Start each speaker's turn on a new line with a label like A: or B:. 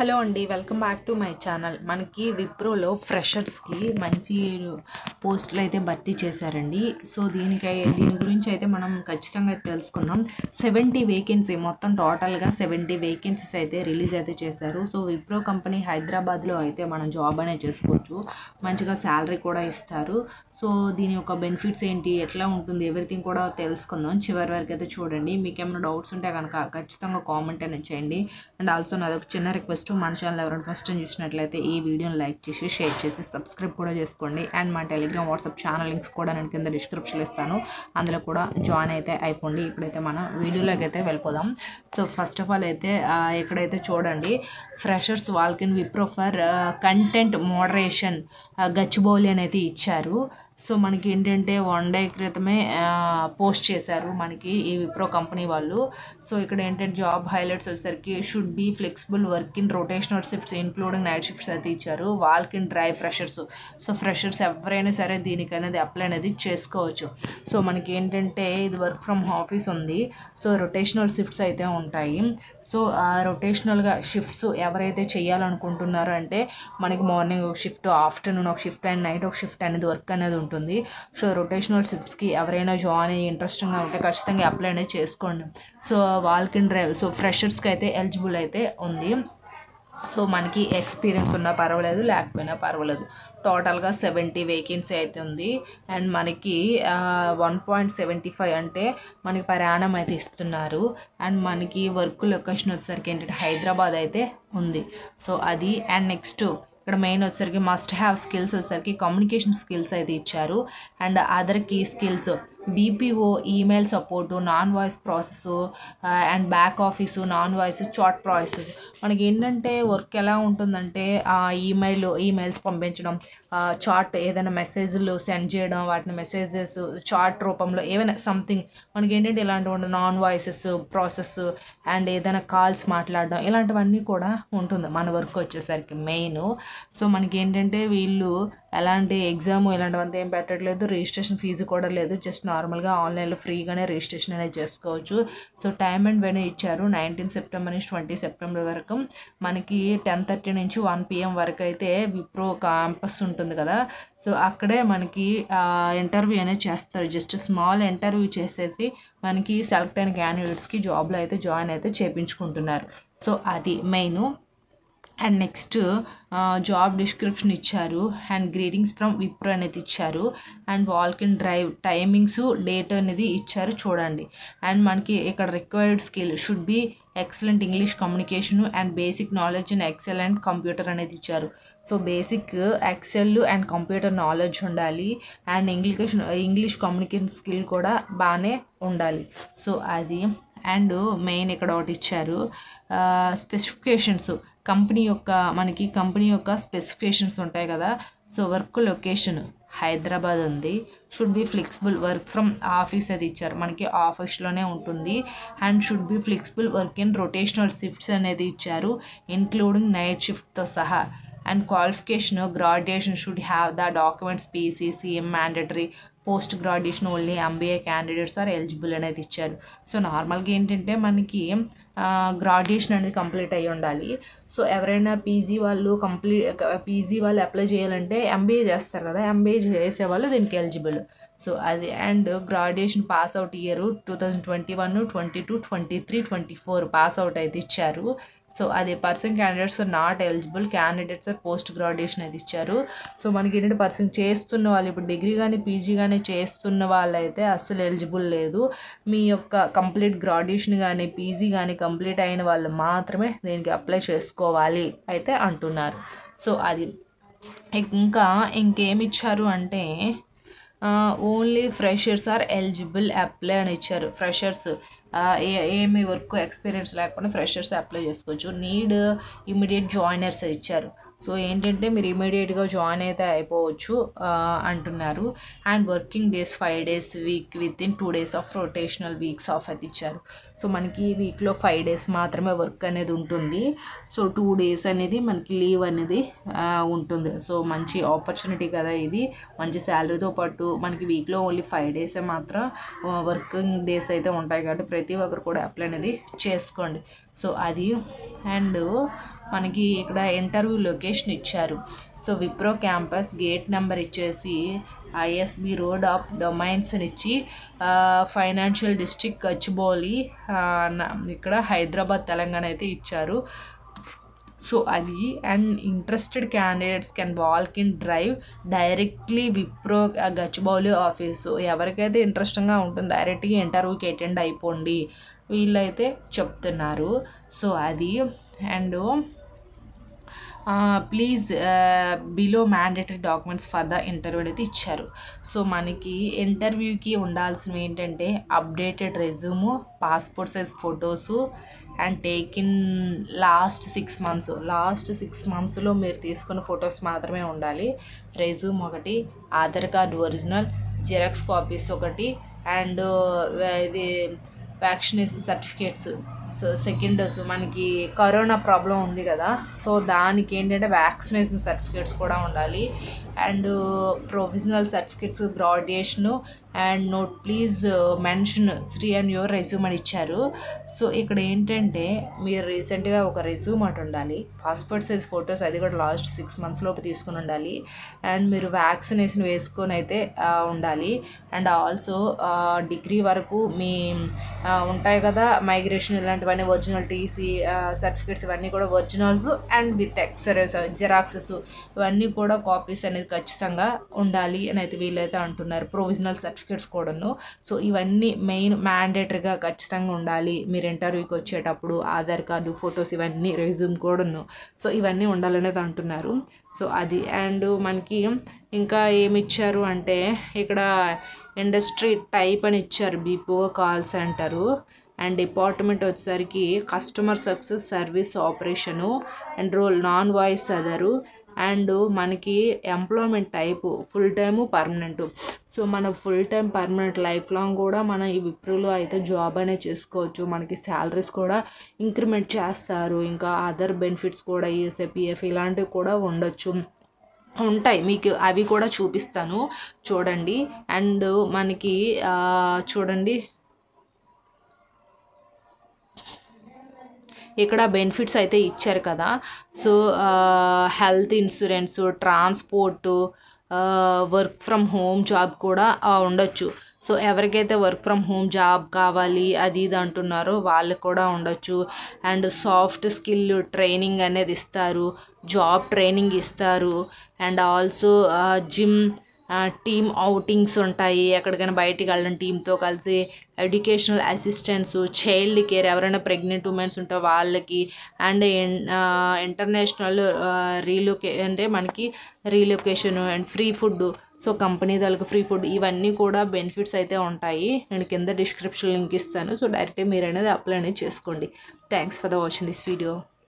A: Hello అండి welcome back to my channel. మనకి విప్రోలో ఫ్రెషర్స్కి మంచి పోస్టులు అయితే భర్తీ చేశారండి. సో దీనికి దీని గురించి అయితే మనం ఖచ్చితంగా తెలుసుకుందాం. సెవెంటీ వేకెన్సీ మొత్తం టోటల్గా సెవెంటీ వేకెన్సీస్ అయితే రిలీజ్ అయితే చేశారు. సో విప్రో కంపెనీ హైదరాబాద్లో అయితే మనం జాబ్ అనేది చేసుకోవచ్చు. మంచిగా శాలరీ కూడా ఇస్తారు. సో దీని యొక్క బెనిఫిట్స్ ఏంటి ఎట్లా ఉంటుంది ఎవ్రీథింగ్ కూడా తెలుసుకుందాం. చివరి వరకు అయితే చూడండి. మీకు ఏమైనా డౌట్స్ ఉంటే కనుక ఖచ్చితంగా కామెంట్ అనేది చేయండి. అండ్ ఆల్సో నాది ఒక చిన్న రిక్వెస్ట్ మన ఛానల్ ఎవరైనా ఫస్ట్ టైం చూసినట్లయితే ఈ వీడియోని లైక్ చేసి షేర్ చేసి సబ్స్క్రైబ్ కూడా చేసుకోండి. అండ్ మా టెలిగ్రామ్ వాట్సాప్ ఛానల్ లింక్స్ కూడా నేను కింద డిస్క్రిప్షన్లో ఇస్తాను. అందులో కూడా జాయిన్ అయితే అయిపోండి. ఇప్పుడైతే మనం వీడియోలోకి అయితే వెళ్ళిపోదాం. సో ఫస్ట్ ఆఫ్ ఆల్ అయితే ఇక్కడైతే చూడండి freshers walk in Wipro for content moderation Gachibowli అని అయితే ఇచ్చారు. సో మనకి ఏంటంటే వన్ డే క్రితమే పోస్ట్ చేశారు మనకి ఈ విప్రో కంపెనీ వాళ్ళు. సో ఇక్కడ ఏంటంటే జాబ్ హైలైట్స్ వచ్చేసరికి should be flexible work in rotational shifts including night shifts అయితే ఇచ్చారు. Walk in freshers so freshers ఎవరైనా సరే దీనికి అనేది అప్లై అనేది చేసుకోవచ్చు. సో మనకి ఏంటంటే ఇది వర్క్ ఫ్రమ్ ఆఫీస్ ఉంది. సో రొటేషనల్ షిఫ్ట్స్ అయితే ఉంటాయి. సో ఆ రొటేషనల్గా షిఫ్ట్స్ ఎవరైతే చేయాలనుకుంటున్నారో అంటే మనకి మార్నింగ్ ఒక షిఫ్ట్ ఆఫ్టర్నూన్ ఒక షిఫ్ట్ అండ్ నైట్ ఒక షిఫ్ట్ అనేది వర్క్ అనేది ఉంటుంది. ఉంటుంది. సో రొటేషనల్ షిఫ్ట్స్కి ఎవరైనా జాయిన్ అయ్యి ఇంట్రెస్టింగ్గా ఉంటే ఖచ్చితంగా అప్లై అనేది చేసుకోండి. సో వాళ్ళకి డ్రైవ్ సో ఫ్రెషర్స్కి అయితే ఎలిజిబుల్ అయితే ఉంది. సో మనకి ఎక్స్పీరియన్స్ ఉన్నా పర్వాలేదు లేకపోయినా పర్వాలేదు. టోటల్గా సెవెంటీ వేకెన్సీ అయితే ఉంది. అండ్ మనకి వన్ పాయింట్ సెవెంటీ ఫైవ్ అంటే మనకి ప్రయాణం అయితే ఇస్తున్నారు. అండ్ మనకి వర్క్ లొకేషన్ వచ్చేసరికి ఏంటంటే హైదరాబాద్ అయితే ఉంది. సో అది అండ్ నెక్స్ట్ ఇక్కడ మెయిన్ వచ్చేసరికి మస్ట్ హ్యావ్ స్కిల్స్ వచ్చేసరికి కమ్యూనికేషన్ స్కిల్స్ అయితే ఇచ్చారు. And other key skills BPO email support non voice process and back office non voice chat process మనకి ఏంటంటే వర్క్ ఎలా ఉంటుందంటే ఈమెయిల్ ఈమెయిల్స్ పంపించడం చాట్ ఏదైనా మెసేజ్లు సెండ్ చేయడం వాటిని మెసేజెస్ చాట్ రూపంలో ఏమైనా సంథింగ్ మనకి ఏంటంటే ఇలాంటివి ఉంటుంది నాన్ వాయిసెస్ ప్రాసెస్ అండ్ ఏదైనా కాల్స్ మాట్లాడడం ఇలాంటివన్నీ కూడా ఉంటుంది మన వర్క్ వచ్చేసరికి మెయిన్. సో మనకి ఏంటంటే వీళ్ళు ఎలాంటి ఎగ్జామ్ ఇలాంటివంతా ఏం పెట్టట్లేదు. రిజిస్ట్రేషన్ ఫీజు కూడా లేదు. జస్ట్ నార్మల్గా ఆన్లైన్లో ఫ్రీగానే రిజిస్ట్రేషన్ అనేది చేసుకోవచ్చు. సో టైం అండ్ వెనే ఇచ్చారు. నైన్టీన్ సెప్టెంబర్ నుంచి ట్వంటీ సెప్టెంబర్ వరకు. మనకి టెన్ థర్టీ నుంచి వన్ పిఎం వరకు అయితే విప్రో క్యాంపస్ ఉంటుంది కదా. సో అక్కడే మనకి ఇంటర్వ్యూ అనేది చేస్తారు. జస్ట్ స్మాల్ ఇంటర్వ్యూ చేసేసి మనకి సెలెక్ట్ అయిన క్యాండిడేట్స్కి జాబ్లో అయితే జాయిన్ అయితే చేయించుకుంటున్నారు సో అది main. And next job description ఇచ్చారు. అండ్ గ్రీటింగ్స్ ఫ్రమ్ విప్రో అనేది ఇచ్చారు. And walk in drive timings date అనేది ఇచ్చారు చూడండి. అండ్ మనకి ఇక్కడ required skill should be excellent English communication and basic knowledge and Excel and computer అనేది ఇచ్చారు. So basic Excel and computer knowledge ఉండాలి. And English English communication skill కూడా బాగానే ఉండాలి. సో అది. అండ్ మెయిన్ ఇక్కడ ఒకటి ఇచ్చారు. Uh, స్పెసిఫికేషన్స్ కంపెనీ యొక్క మనకి కంపెనీ యొక్క స్పెసిఫికేషన్స్ ఉంటాయి కదా. సో వర్క్ లొకేషన్ హైదరాబాద్ ఉంది. Should be flexible work from office అది ఇచ్చారు. మనకి ఆఫీస్లోనే ఉంటుంది. And should be flexible work in rotational shifts అనేది ఇచ్చారు. ఇంక్లూడింగ్ నైట్ షిఫ్ట్తో సహా. And qualification graduation should have the documents PCCM mandatory post graduation only MBA candidates are eligible అనేది ఇచ్చారు. సో నార్మల్గా ఏంటంటే మనకి గ్రాడ్యుయేషన్ అనేది కంప్లీట్ అయ్యి ఉండాలి. సో ఎవరైనా పీజీ వాళ్ళు కంప్లీట్ పీజీ వాళ్ళు అప్లై చేయాలంటే ఎంబీఏ చేస్తారు కదా ఎంబీఏ చేసే వాళ్ళు దీనికి ఎలిజిబుల్. సో అది and graduation pass out year two thousand twenty one twenty two twenty three twenty four pass out అయితే ఇచ్చారు. సో అది person candidates are not eligible candidates are post graduation అయితే ఇచ్చారు. సో మనకి ఏంటంటే పర్సన్ చేస్తున్న వాళ్ళు ఇప్పుడు డిగ్రీ కానీ పీజీ కానీ చేస్తున్న వాళ్ళైతే అస్సలు ఎలిజిబుల్ లేదు. మీ యొక్క కంప్లీట్ గ్రాడ్యుయేషన్ కానీ పీజీ కానీ కంప్లీట్ అయిన వాళ్ళు మాత్రమే దీనికి అప్లై చేసుకోవాలి అయితే అంటున్నారు. సో అది ఇంకా ఇంకేమి ఇచ్చారు అంటే only freshers are eligible apply అని ఇచ్చారు. ఫ్రెషర్స్ ఏ ఏమి వర్క్ ఎక్స్పీరియన్స్ లేకుండా ఫ్రెషర్స్ అప్లై చేసుకోవచ్చు. నీడ్ ఇమీడియట్ జాయినర్స్ ఇచ్చారు. సో ఏంటంటే మీరు ఇమీడియట్గా జాయిన్ అయితే అయిపోవచ్చు అంటున్నారు. And working days five days week within two days off rotational weeks off అయితే ఇచ్చారు. సో మనకి వీక్లో ఫైవ్ డేస్ మాత్రమే వర్క్ అనేది ఉంటుంది. సో టూ డేస్ అనేది మనకి లీవ్ అనేది ఉంటుంది. సో మంచి ఆపర్చునిటీ కదా ఇది. మంచి శాలరీతో పాటు మనకి వీక్లో ఓన్లీ ఫైవ్ డేసే మాత్రం వర్కింగ్ డేస్ అయితే ఉంటాయి కాబట్టి ప్రతి ఒక్కరు కూడా అప్లై అనేది చేసుకోండి. సో అది అండ్ మనకి ఇక్కడ ఇంటర్వ్యూలోకి లొకేషన్ ఇచ్చారు. So Wipro campus gate number ఇచ్చేసి ఐఎస్బి రోడ్ ఆఫ్ డొమైన్స్ అని ఇచ్చి ఫైనాన్షియల్ డిస్ట్రిక్ట్ గచ్చిబౌలి ఇక్కడ హైదరాబాద్ తెలంగాణ అయితే ఇచ్చారు. సో అది and interested candidates can walk in drive directly Wipro Gachibowli office. ఎవరికైతే ఇంట్రెస్టింగ్గా ఉంటుందో డైరెక్ట్గా ఇంటర్వ్యూకి అటెండ్ అయిపోండి. వీళ్ళైతే చెప్తున్నారు. సో అది and please below mandatory documents for the interview అయితే ఇచ్చారు. సో మనకి ఇంటర్వ్యూకి ఉండాల్సినవి ఏంటంటే updated resume passport size photos and take in last six months last six మంత్స్లో మీరు తీసుకున్న ఫొటోస్ మాత్రమే ఉండాలి. రెజ్యూమ్ ఒకటి Aadhaar card original xerox copies ఒకటి అండ్ uh, ఇది vaccination certificates so second dose మనకి కరోనా ప్రాబ్లం ఉంది కదా. సో దానికి ఏంటంటే వ్యాక్సినేషన్ సర్టిఫికేట్స్ కూడా ఉండాలి. And provisional certificates graduation and note please mention Shri and your resume అని ఇచ్చారు. సో ఇక్కడ ఏంటంటే మీరు రీసెంట్గా ఒక రెజ్యూమ్ అటు ఉండాలి. పాస్పోర్ట్ సైజ్ ఫొటోస్ అది కూడా లాస్ట్ సిక్స్ మంత్స్ లోపు తీసుకుని ఉండాలి. అండ్ మీరు వ్యాక్సినేషన్ వేసుకొని అయితే ఉండాలి. అండ్ ఆల్సో డిగ్రీ వరకు మీ ఉంటాయి కదా మైగ్రేషన్ ఇలాంటివన్నీ ఒరిజినల్ టీసీ సర్టిఫికేట్స్ ఇవన్నీ కూడా ఒరిజినల్స్ అండ్ విత్ ఎక్స్రేస్ జెరాక్సెస్ ఇవన్నీ కూడా కాపీస్ అనేది ఖచ్చితంగా ఉండాలి అని అయితే వీళ్ళైతే అంటున్నారు. ప్రొవిజనల్ సర్టిఫికేట్స్ కూడాను. సో ఇవన్నీ మెయిన్ మ్యాండేటరీగా ఖచ్చితంగా ఉండాలి. మీరు ఇంటర్వ్యూకి వచ్చేటప్పుడు ఆధార్ కార్డు ఫొటోస్ ఇవన్నీ రెజ్యూమ్ కూడాను. సో ఇవన్నీ ఉండాలనేది అంటున్నారు. సో అది. అండ్ మనకి ఇంకా ఏమి ఇచ్చారు అంటే ఇక్కడ ఇండస్ట్రీ టైప్ అని ఇచ్చారు BPO call centre. And department వచ్చేసరికి customer success service operation and role non voice other. And మనకి employment type full time permanent. So మన full time permanent life long కూడా మన ఈ విప్రోలో అయితే జాబ్ అనే చేసుకోవచ్చు. మనకి శాలరీస్ కూడా ఇంక్రిమెంట్ చేస్తారు. ఇంకా అదర్ బెనిఫిట్స్ కూడా ఈఎస్ఐ పిఎఫ్ ఇలాంటివి కూడా ఉండొచ్చు. ఉంటాయి. మీకు అవి కూడా చూపిస్తాను. చూడండి. అండ్ మనకి చూడండి. ఇక్కడ బెనిఫిట్స్ అయితే ఇచ్చారు కదా. So health insurance transport work from home job కూడా ఉండొచ్చు. సో ఎవరికైతే వర్క్ ఫ్రమ్ హోమ్ జాబ్ కావాలి అది ఇది అంటున్నారో వాళ్ళకి కూడా ఉండొచ్చు. అండ్ సాఫ్ట్ స్కిల్ ట్రైనింగ్ అనేది ఇస్తారు జాబ్ ట్రైనింగ్ ఇస్తారు. And also gym team outings ఉంటాయి. ఎక్కడికైనా బయటికి వెళ్ళడం టీంతో కలిసి ఎడ్యుకేషనల్ అసిస్టెన్స్ చైల్డ్ కేర్ ఎవరైనా ప్రెగ్నెంట్ ఉమెన్స్ ఉంటే వాళ్ళకి అండ్ ఇంటర్నేషనల్ రీలొకే అంటే మనకి relocation and free food so company వాళ్ళకి ఫ్రీ ఫుడ్ ఇవన్నీ కూడా బెనిఫిట్స్ అయితే ఉంటాయి. నేను కింద డిస్క్రిప్షన్ లింక్ ఇస్తాను. సో డైరెక్ట్గా మీరు అనేది అప్లై అనేది చేసుకోండి. Thanks for the watching this video.